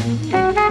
Música